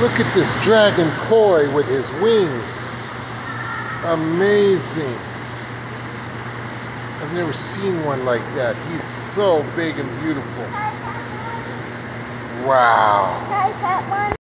Look at this dragon koi with his wings. Amazing. I've never seen one like that. He's so big and beautiful. Wow.